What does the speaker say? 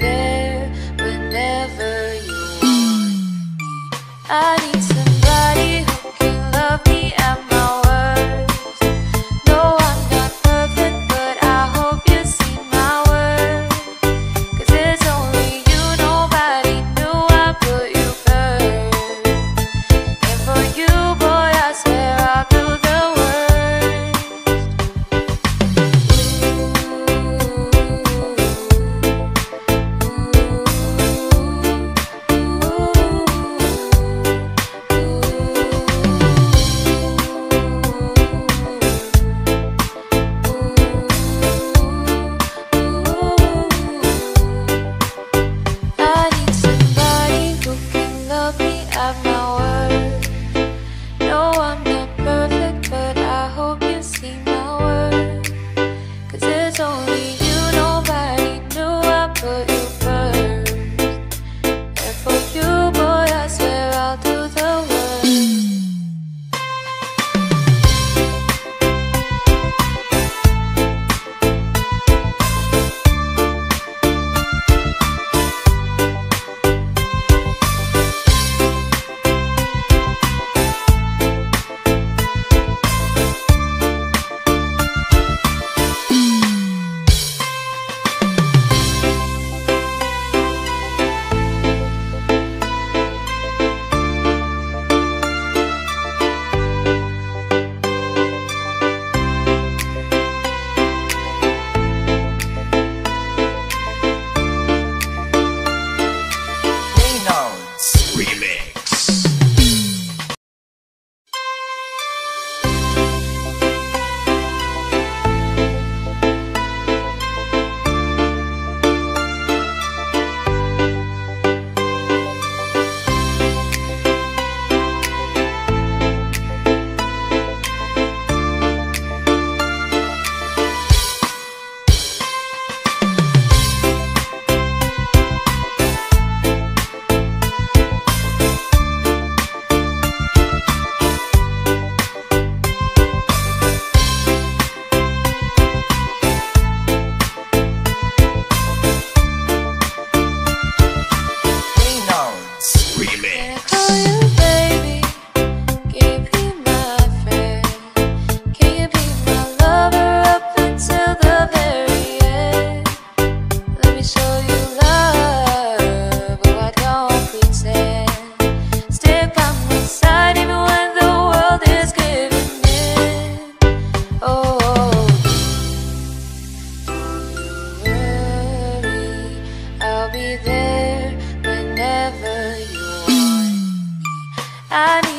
there whenever you want me. I need Man. I need